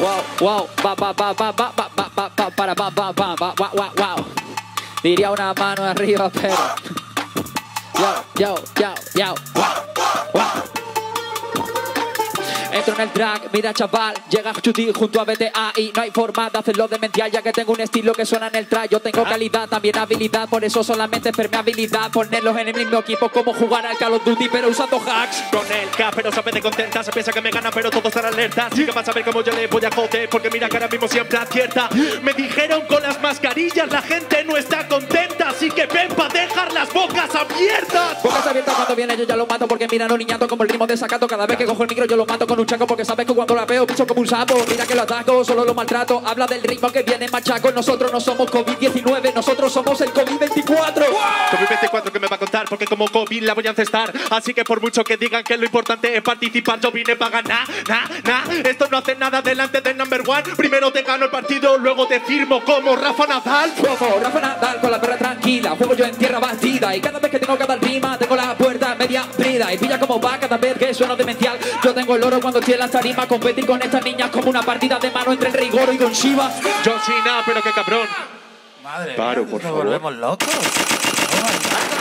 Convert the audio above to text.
wow, wow, ba, ba, ba, ba, ba, ba, ba, ba, ba, para, ba, ba, ba, ba, wow, wow, wow. Diría una mano arriba, pero. Yo, yo, yo, yo, wow, wow. Entro en el track, mira chaval, llega Chuti junto a BTA y no hay forma de hacerlo de mentir ya que tengo un estilo que suena en el track. Yo tengo calidad, también habilidad, por eso solamente habilidad. Ponerlos en el mismo equipo como jugar al Call of Duty, pero usando hacks. Con el K, pero sabe de contenta. Se piensa que me gana, pero todos están alerta. Así que vas a ver cómo yo le voy a joder. Porque mira que ahora mismo siempre acierta. Me dijeron con las mascarillas la gente no está contenta. Así que ven para dejar las bocas abiertas. Cuando viene yo ya lo mato porque mira no niñato como el ritmo de sacato. Cada vez que cojo el micro yo lo mato con un chaco porque sabes que cuando la veo piso como un sapo. Mira que lo ataco, solo lo maltrato. Habla del ritmo que viene machaco. Nosotros no somos COVID-19, nosotros somos el COVID-24. COVID-24 que me va a contar porque como COVID la voy a encestar. Así que por mucho que digan que lo importante es participar, yo vine para ganar. Nah, nah, esto no hace nada delante del number one. Primero te gano el partido, luego te firmo como Rafa Nadal. Como Rafa juego yo en tierra batida y cada vez que tengo que dar rima tengo la puerta media abrida y pilla como va cada vez que sueno demencial. Yo tengo el oro cuando estoy en la tarima, competir con estas niñas como una partida de mano entre Rigoro y Don Shiva. John Cena, pero qué cabrón. Madre Paro, mía, por nos favor. volvemos locos. Oh.